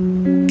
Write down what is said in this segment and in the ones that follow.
Thank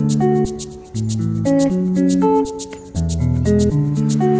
Música